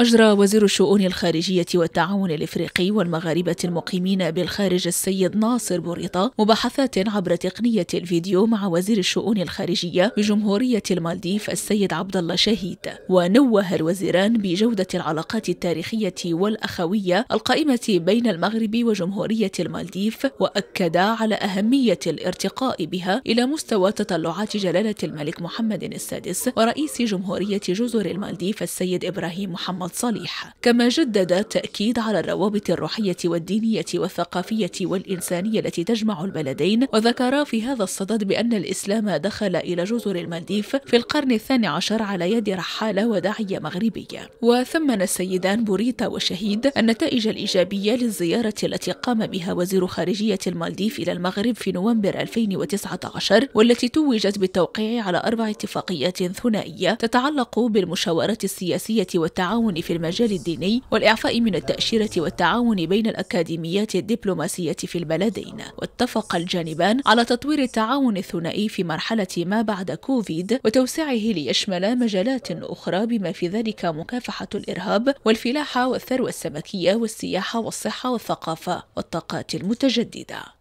أجرى وزير الشؤون الخارجية والتعاون الإفريقي والمغاربة المقيمين بالخارج السيد ناصر بوريطة مباحثات عبر تقنية الفيديو مع وزير الشؤون الخارجية بجمهورية المالديف السيد عبد الله شهيد. ونوه الوزيران بجودة العلاقات التاريخية والأخوية القائمة بين المغرب وجمهورية المالديف وأكدا على أهمية الارتقاء بها إلى مستوى تطلعات جلالة الملك محمد السادس ورئيس جمهورية جزر المالديف السيد إبراهيم محمد محمد صالح كما جدد التأكيد على الروابط الروحية والدينية والثقافية والإنسانية التي تجمع البلدين وذكر في هذا الصدد بأن الإسلام دخل إلى جزر المالديف في القرن الثاني عشر على يد رحالة وداعية مغربية وثمن السيدان بوريطة وشهيد النتائج الإيجابية للزيارة التي قام بها وزير خارجية المالديف إلى المغرب في نوفمبر 2019 والتي توجت بالتوقيع على أربع اتفاقيات ثنائية تتعلق بالمشاورات السياسية والتعاون في المجال الديني والإعفاء من التأشيرة والتعاون بين الأكاديميات الدبلوماسية في البلدين. واتفق الجانبان على تطوير التعاون الثنائي في مرحلة ما بعد كوفيد وتوسيعه ليشمل مجالات أخرى بما في ذلك مكافحة الإرهاب والفلاحة والثروة السمكية والسياحة والصحة والثقافة والطاقات المتجددة.